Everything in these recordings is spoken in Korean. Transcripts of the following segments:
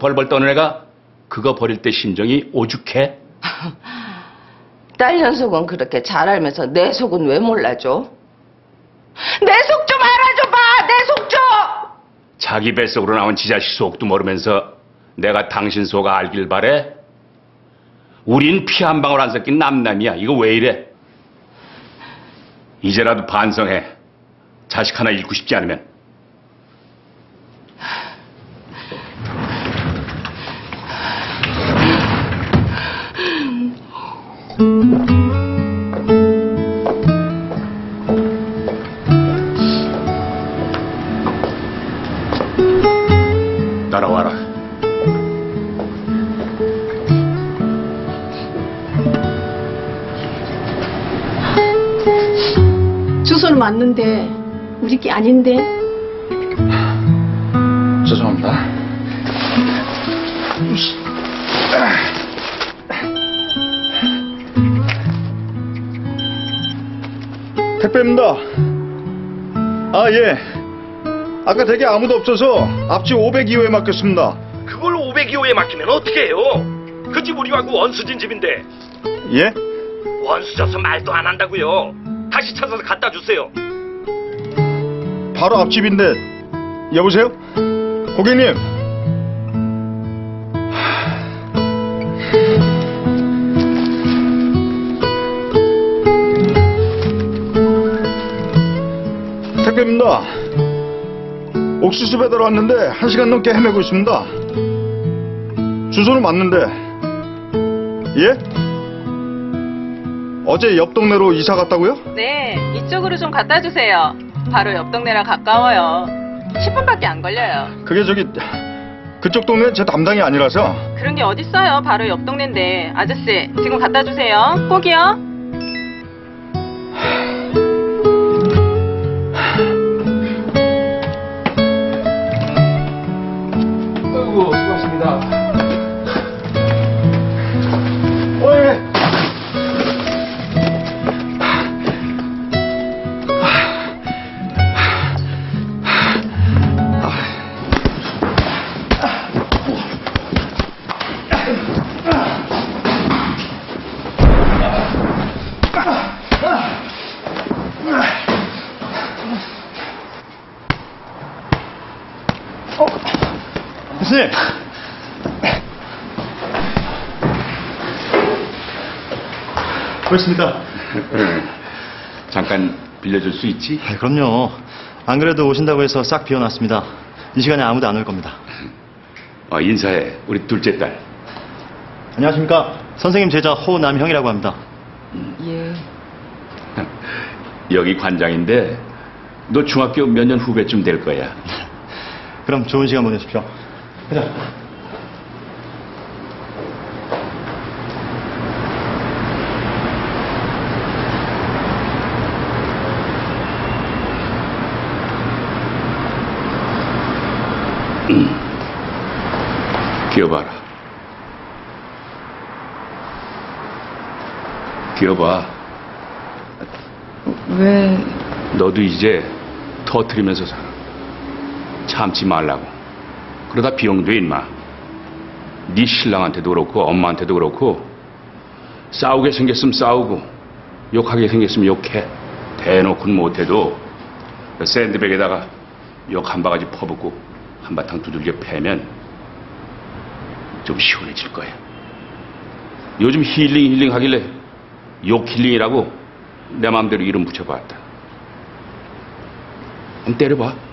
벌벌 떠는 애가 그거 버릴 때 심정이 오죽해? 딸 연속은 그렇게 잘 알면서 내 속은 왜 몰라줘? 내 속 좀 알아줘 봐! 내 속 좀! 자기 뱃속으로 나온 지 자식 속도 모르면서 내가 당신 속 알길 바래? 우린 피 한 방울 안 섞인 남남이야. 이거 왜 이래? 이제라도 반성해. 자식 하나 잃고 싶지 않으면. 맞는데 우리 게 아닌데 죄송합니다. 택배입니다. 아, 예. 아까 댁에 아무도 없어서 앞집 502호에 맡겼습니다. 그걸 502호에 맡기면 어떻게 해요? 그 집 우리하고 원수진 집인데 예? 원수 져서 말도 안 한다고요. 다시 찾아서 갖다 주세요. 바로 앞집인데. 여보세요? 고객님. 택배입니다. 옥수수 배달 왔는데 한 시간 넘게 헤매고 있습니다. 주소는 맞는데. 예? 어제 옆 동네로 이사 갔다고요? 네, 이쪽으로 좀 갖다 주세요. 바로 옆 동네랑 가까워요. 10분밖에 안 걸려요. 그게 저기 그쪽 동네 제 담당이 아니라서 그런 게 어딨어요. 바로 옆 동네인데. 아저씨, 지금 갖다 주세요. 꼭이요. 선생님 그렇습니다. 잠깐 빌려줄 수 있지? 아, 그럼요. 안 그래도 오신다고 해서 싹 비워놨습니다. 이 시간에 아무도 안 올 겁니다. 어, 인사해. 우리 둘째 딸. 안녕하십니까. 선생님 제자 호남형이라고 합니다. 예. 여기 관장인데 너 중학교 몇 년 후배쯤 될 거야. 그럼 좋은 시간 보내십시오. 가자. 기어봐라. 기어봐. 왜? 너도 이제 터트리면서 살아. 참지 말라고. 그러다 비용도 임마. 네 신랑한테도 그렇고 엄마한테도 그렇고 싸우게 생겼으면 싸우고 욕하게 생겼으면 욕해. 대놓고는 못해도 그 샌드백에다가 욕 한 바가지 퍼붓고 한바탕 두들겨 패면 좀 시원해질 거야. 요즘 힐링 힐링 하길래 욕 힐링이라고 내 마음대로 이름 붙여봤다. 한번 때려봐.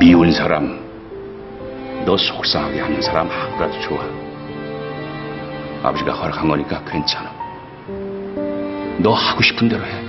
미운 사람, 너 속상하게 하는 사람 하나도 좋아. 아버지가 허락한 거니까 괜찮아. 너 하고 싶은 대로 해.